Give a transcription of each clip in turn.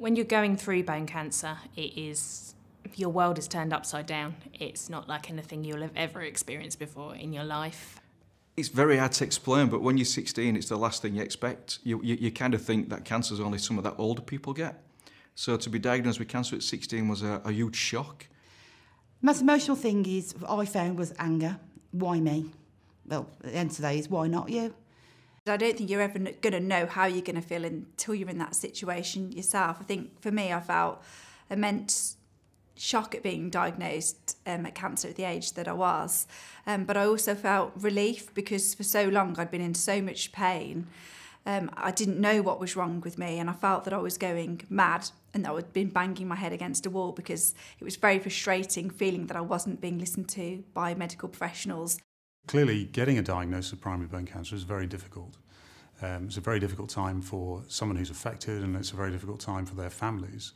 When you're going through bone cancer, it is your world is turned upside down. It's not like anything you'll have ever experienced before in your life. It's very hard to explain, but when you're 16, it's the last thing you expect. You, you, you kind of think that cancer is only something that older people get. So to be diagnosed with cancer at 16 was a, a huge shock. The most emotional thing is I found was anger. Why me? Well, at the end of the day is why not you? I don't think you're ever going to know how you're going to feel until you're in that situation yourself. I think for me, I felt immense shock at being diagnosed um, at cancer at the age that I was. Um, but I also felt relief because for so long I'd been in so much pain. Um, I didn't know what was wrong with me, and I felt that I was going mad and that I'd been banging my head against a wall because it was very frustrating feeling that I wasn't being listened to by medical professionals. Clearly, getting a diagnosis of primary bone cancer is very difficult. Um, it's a very difficult time for someone who's affected, and it's a very difficult time for their families.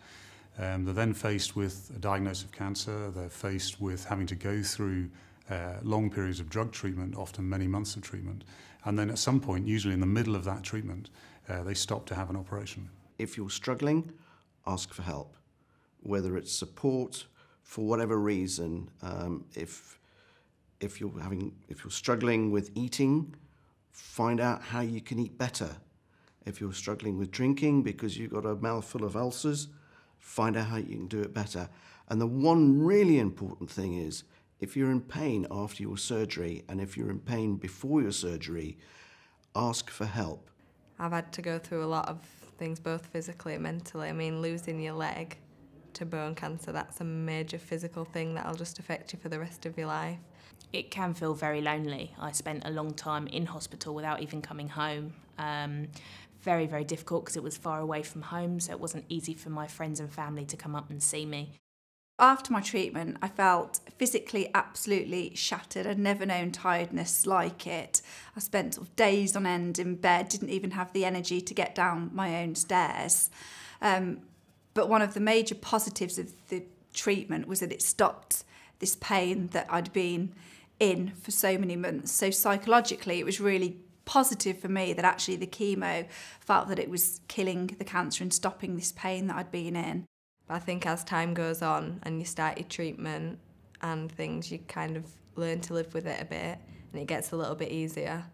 Um, they're then faced with a diagnosis of cancer, they're faced with having to go through uh, long periods of drug treatment, often many months of treatment, and then at some point, usually in the middle of that treatment, uh, they stop to have an operation. If you're struggling, ask for help, whether it's support for whatever reason. Um, if if you're having if you're struggling with eating, find out how you can eat better. If you're struggling with drinking because you've got a mouthful of ulcers, find out how you can do it better. And the one really important thing is if you're in pain after your surgery and if you're in pain before your surgery, ask for help. I've had to go through a lot of things, both physically and mentally. I mean, losing your leg to bone cancer, that's a major physical thing that'll just affect you for the rest of your life. It can feel very lonely. I spent a long time in hospital without even coming home. Um, very, very difficult because it was far away from home, so it wasn't easy for my friends and family to come up and see me. After my treatment, I felt physically absolutely shattered. I'd never known tiredness like it. I spent sort of days on end in bed, didn't even have the energy to get down my own stairs. Um, but one of the major positives of the treatment was that it stopped this pain that I'd been in for so many months. So psychologically, it was really positive for me that actually the chemo felt that it was killing the cancer and stopping this pain that I'd been in. I think as time goes on and you start your treatment and things, you kind of learn to live with it a bit and it gets a little bit easier.